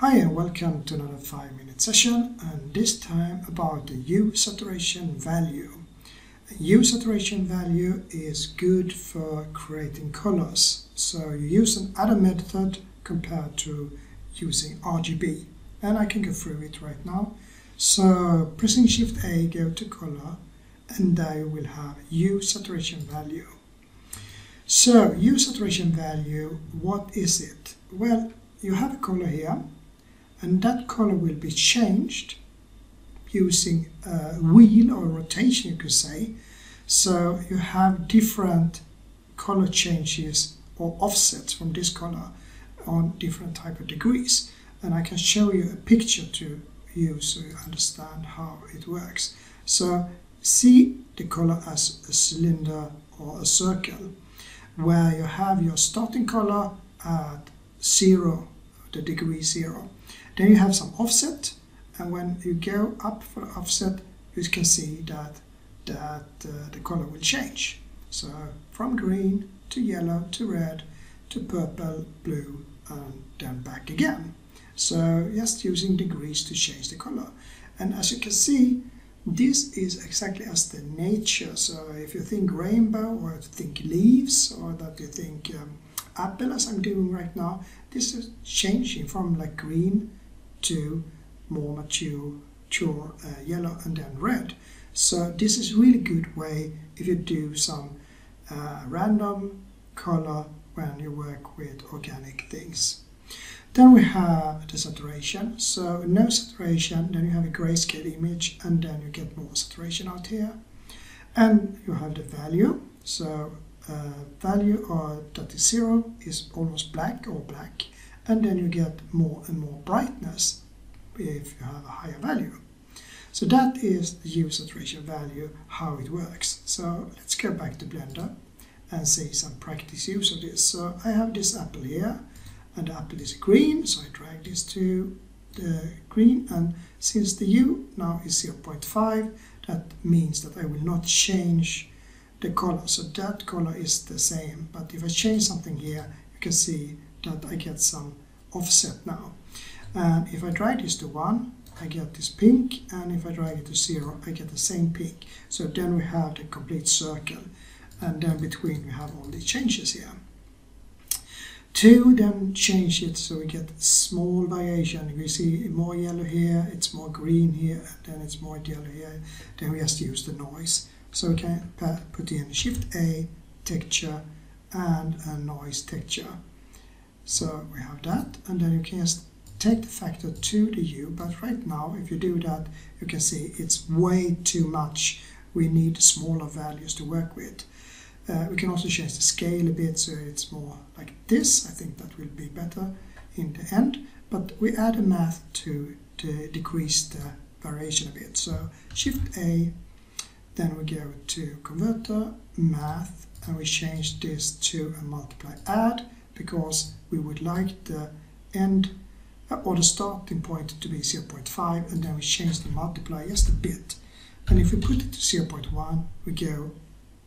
Hi and welcome to another 5 minute session and this time about the hue saturation value. Hue saturation value is good for creating colors so you use an other method compared to using RGB and I can go through it right now. So pressing shift A go to color and there you will have hue saturation value. So hue saturation value, what is it? Well, you have a color here and that color will be changed using a wheel or rotation you could say. So you have different color changes or offsets from this color on different type of degrees. And I can show you a picture to you so you understand how it works. So see the color as a cylinder or a circle where you have your starting color at zero, the degree zero. Then you have some offset, and when you go up for offset, you can see that that uh, the color will change. So from green to yellow to red to purple, blue, and then back again. So just using degrees to change the color. And as you can see, this is exactly as the nature. So if you think rainbow or think leaves or that you think um, apple as I'm doing right now, this is changing from like green to more mature, mature uh, yellow and then red. So this is really good way if you do some uh, random color when you work with organic things. Then we have the saturation. So no saturation, then you have a grayscale image and then you get more saturation out here. And you have the value. So uh, value or that is zero is almost black or black. And then you get more and more brightness if you have a higher value. So that is the hue saturation value, how it works. So let's go back to Blender and see some practice use of this. So I have this apple here and the apple is green so I drag this to the green and since the hue now is 0.5 that means that I will not change the color so that color is the same but if I change something here you can see that I get some offset now and if I drag this to 1 I get this pink and if I drag it to 0 I get the same pink so then we have the complete circle and then between we have all the changes here Two, then change it so we get small variation. We see more yellow here, it's more green here, and then it's more yellow here. Then we just use the noise. So we can put in Shift A, texture, and a noise texture. So we have that, and then you can just take the factor to the hue, but right now, if you do that, you can see it's way too much. We need smaller values to work with. Uh, we can also change the scale a bit so it's more like this. I think that will be better in the end. But we add a math to, to decrease the variation a bit. So Shift A, then we go to Converter, Math, and we change this to a multiply add because we would like the end uh, or the starting point to be 0.5 and then we change the multiplier just a bit. And if we put it to 0.1, we go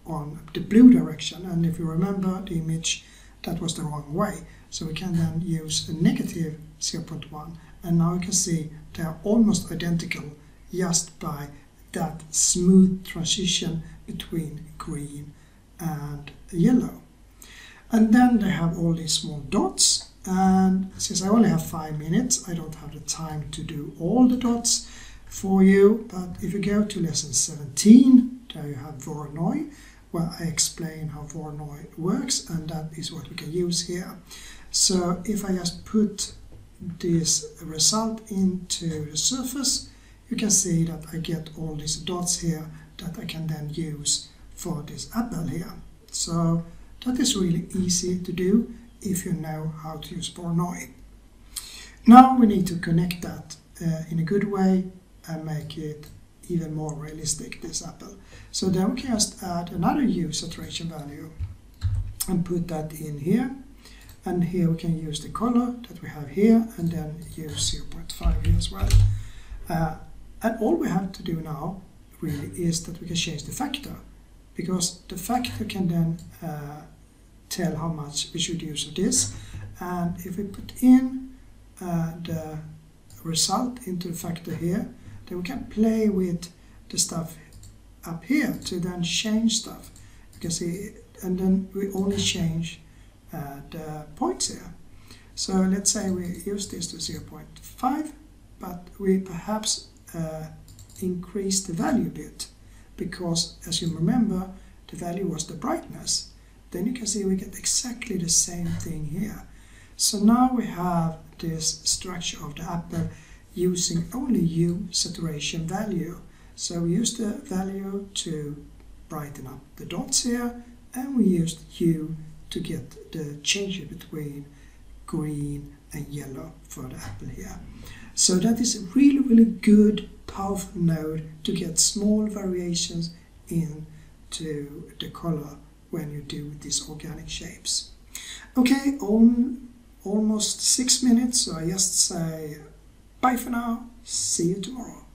on the blue direction. And if you remember the image that was the wrong way. So we can then use a negative 0.1 and now you can see they are almost identical just by that smooth transition between green and yellow and then they have all these small dots and since I only have five minutes I don't have the time to do all the dots for you but if you go to lesson 17 there you have Voronoi where I explain how Voronoi works and that is what we can use here. So if I just put this result into the surface, you can see that I get all these dots here that I can then use for this apple here. So that is really easy to do if you know how to use Voronoi. Now we need to connect that uh, in a good way and make it even more realistic, this apple. So then we can just add another hue saturation value and put that in here. And here we can use the color that we have here and then use 0.5 here as well. Uh, and all we have to do now really is that we can change the factor because the factor can then uh, tell how much we should use of this. And if we put in uh, the result into the factor here, then we can play with the stuff up here to then change stuff. You can see, and then we only change uh, the points here. So let's say we use this to 0.5, but we perhaps uh, increase the value a bit because as you remember the value was the brightness then you can see we get exactly the same thing here. So now we have this structure of the apple using only hue saturation value. So we use the value to brighten up the dots here and we used hue to get the change between green and yellow for the apple here so that is a really really good powerful node to get small variations into the color when you do these organic shapes. Okay, on almost six minutes, so I just say bye for now, see you tomorrow.